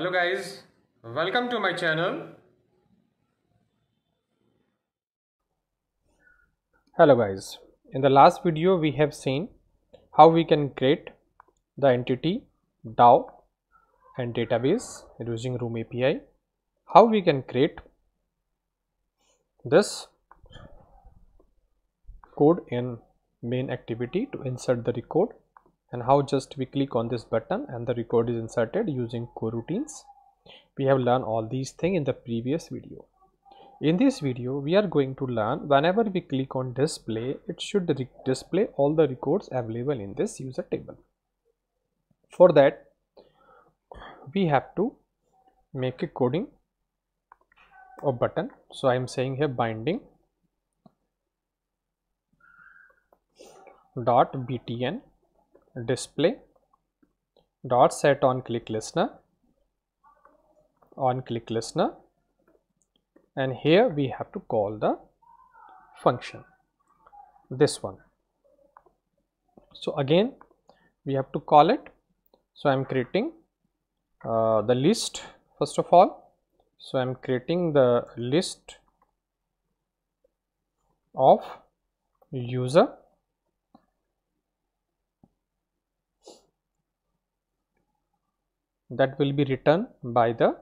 Hello guys, welcome to my channel. Hello guys, in the last video we have seen how we can create the entity DAO and database using Room API, how we can create this code in main activity to insert the record and how just we click on this button and the record is inserted using coroutines. We have learned all these things in the previous video. In this video, we are going to learn whenever we click on display, it should display all the records available in this user table. For that, we have to make a coding of button. So I am saying here binding dot btn display dot set on click listener on click listener and here we have to call the function this one. So again we have to call it. So i'm creating uh, the list first of all. So i'm creating the list of user that will be written by the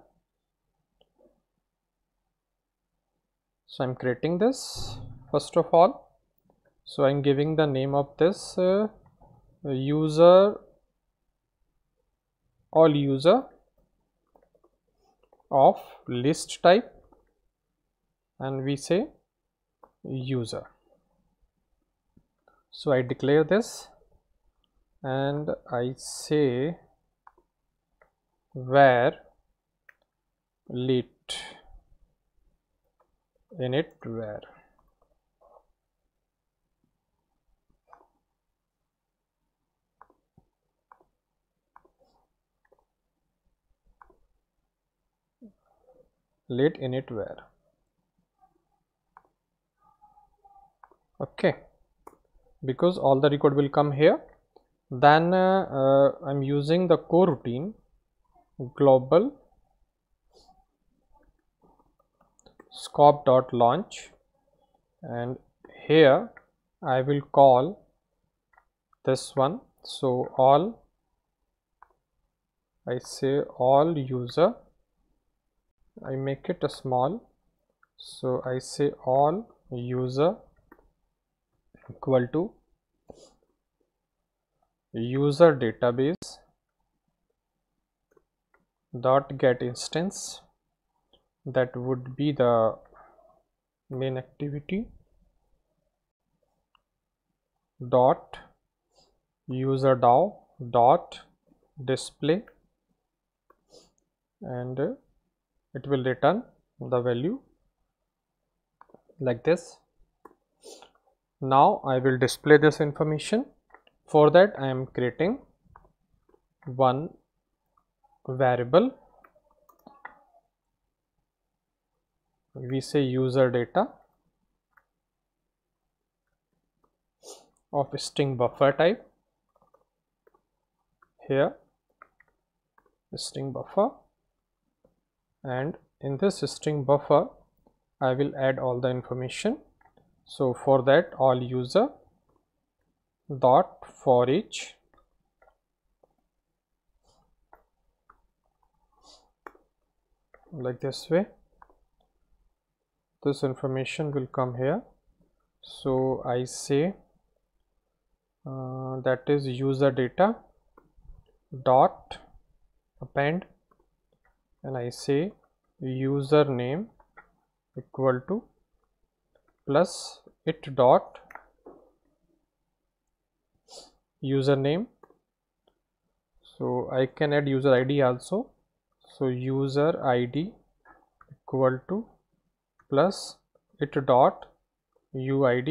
so i'm creating this first of all. So i'm giving the name of this uh, user all user of list type and we say user. So i declare this and i say where lit. Init where lit init where okay. Because all the record will come here then uh, uh, i'm using the coroutine global scope dot launch. And here I will call this one. So all I say all user I make it a small. So I say all user equal to user database dot get instance that would be the main activity dot user DAO dot display and it will return the value like this. Now I will display this information. For that I am creating one variable. We say user data of string buffer type. Here string buffer. And in this string buffer I will add all the information. So for that all user dot for each like this way. This information will come here. So I say uh, that is user data dot append and I say username equal to plus it dot username. So I can add user ID also so user id equal to plus it dot uid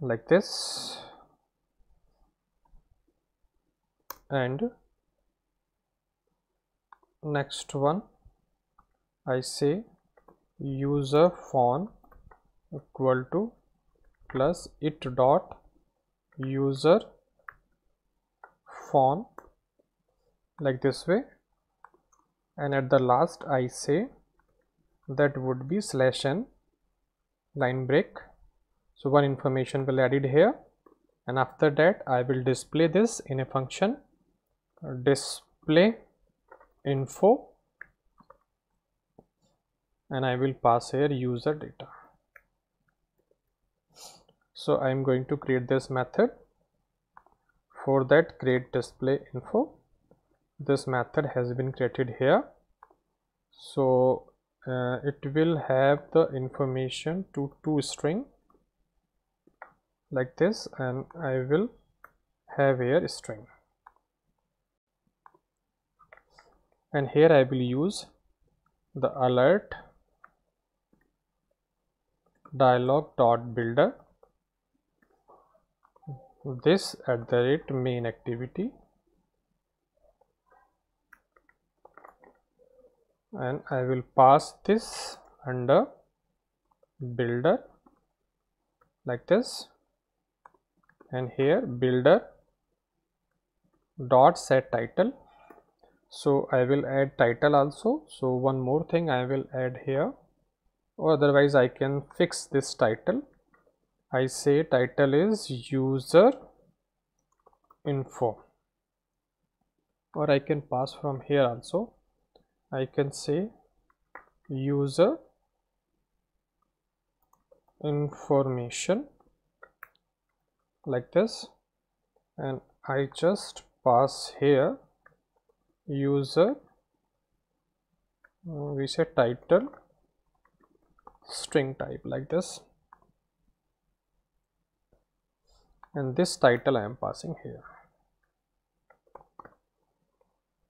like this and next one I say user phone equal to plus it dot user phone like this way. And at the last I say that would be slash n line break. So one information will added here. And after that I will display this in a function display info. And I will pass here user data so I am going to create this method. For that create display info. This method has been created here. So uh, it will have the information to to string like this and I will have here string. And here I will use the alert dialog dot builder this at the rate main activity and I will pass this under builder like this and here builder dot set title. So I will add title also. So one more thing I will add here. Or otherwise I can fix this title I say title is user info. Or I can pass from here also. I can say user information like this. And I just pass here user we say title string type like this and this title I am passing here.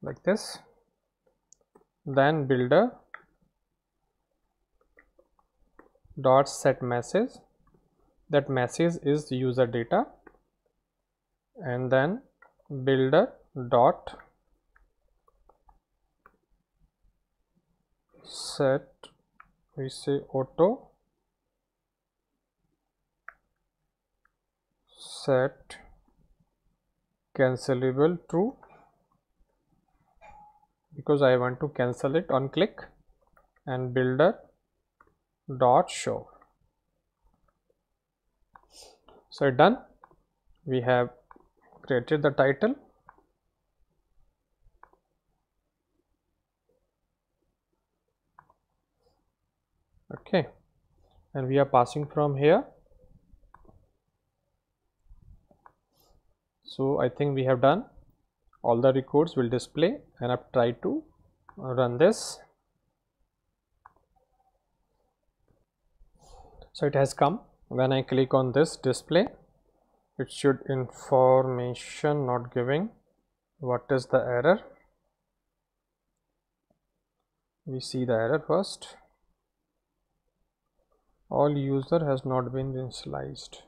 Like this. Then builder dot set message. That message is user data. And then builder dot set we say auto set cancelable true because I want to cancel it on click and builder dot show. So done. We have created the title. Okay. And we are passing from here so I think we have done. All the records will display and I've tried to run this. So it has come. When I click on this display it should information not giving what is the error. We see the error first. All user has not been initialized.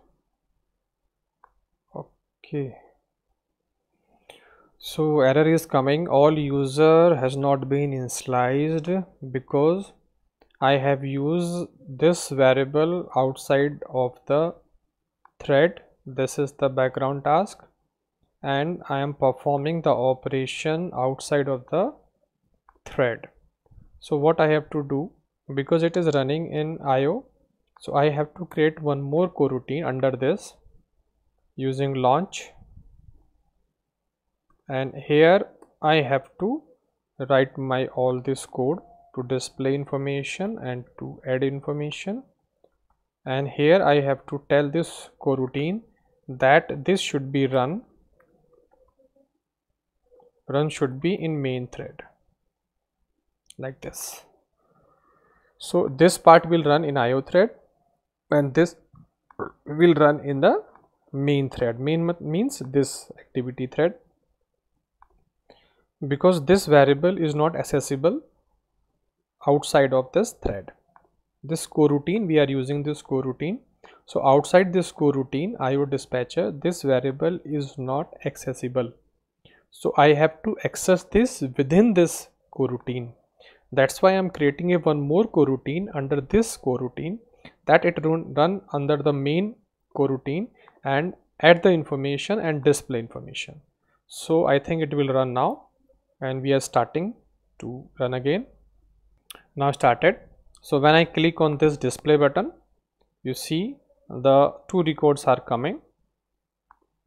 Okay so error is coming. All user has not been initialized because I have used this variable outside of the thread. This is the background task. And I am performing the operation outside of the thread. So what I have to do because it is running in IO so I have to create one more coroutine under this using launch and here I have to write my all this code to display information and to add information. And here I have to tell this coroutine that this should be run run should be in main thread like this. So this part will run in IO thread and this will run in the main thread. Main means this activity thread because this variable is not accessible outside of this thread. This coroutine we are using this coroutine so outside this coroutine IO dispatcher this variable is not accessible. So I have to access this within this coroutine that's why I'm creating a one more coroutine under this coroutine that it run, run under the main coroutine and add the information and display information. So I think it will run now and we are starting to run again. Now started. So when I click on this display button you see the two records are coming.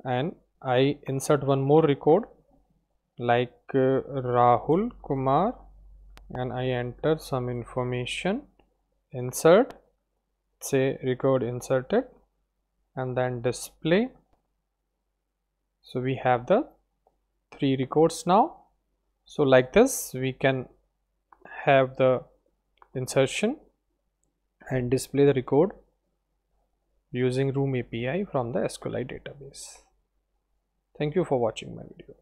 And I insert one more record like uh, Rahul Kumar and I enter some information. Insert say record inserted and then display. So we have the three records now so, like this we can have the insertion and display the record using room API from the SQLite database. Thank you for watching my video.